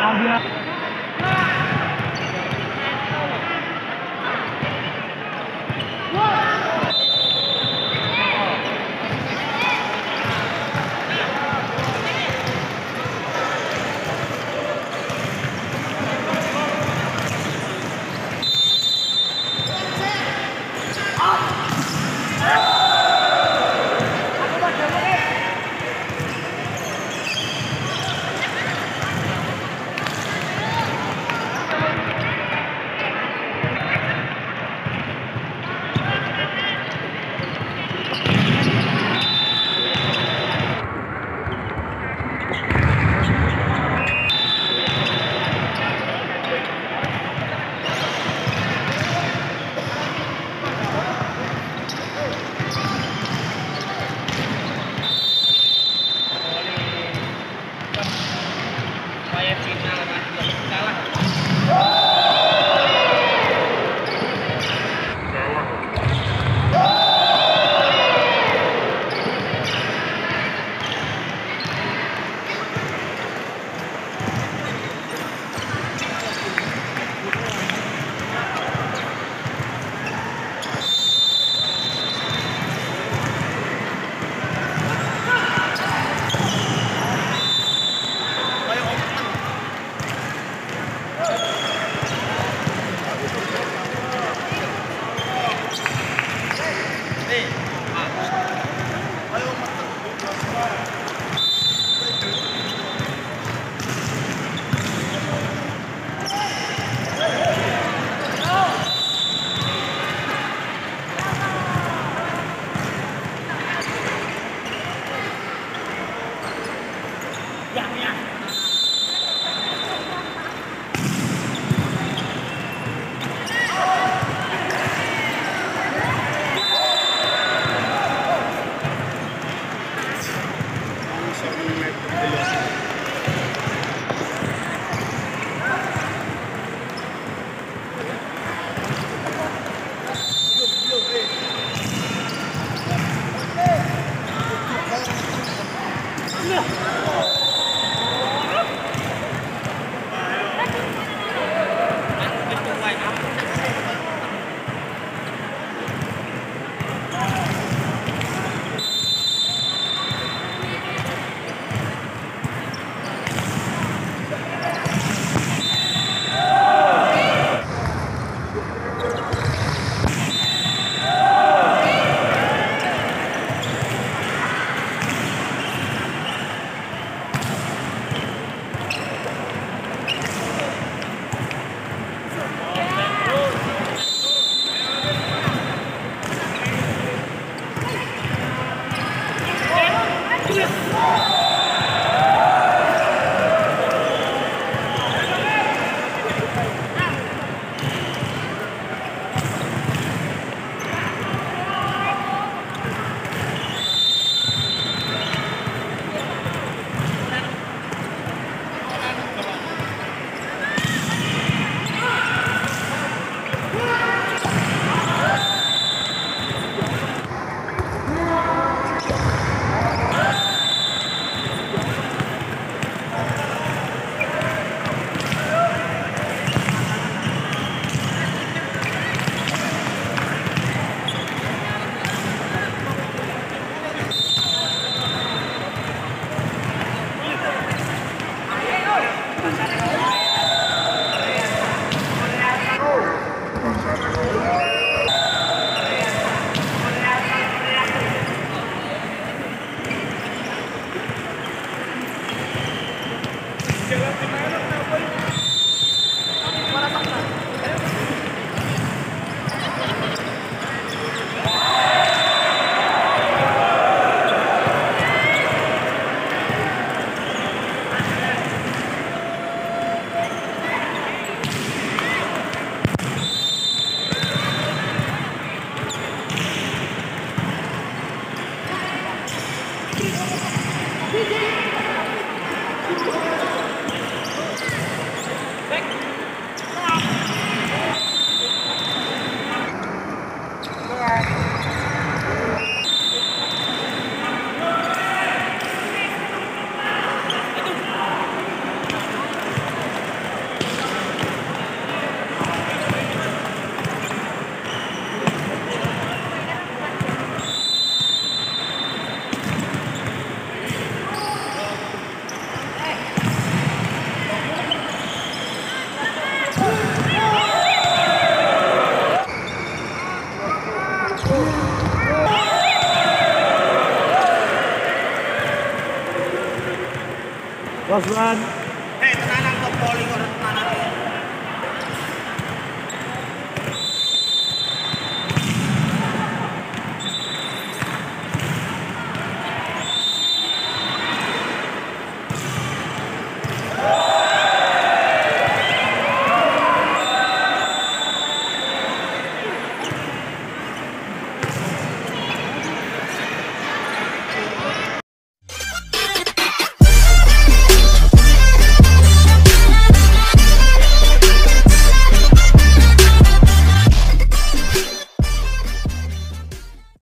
enam だ Osman.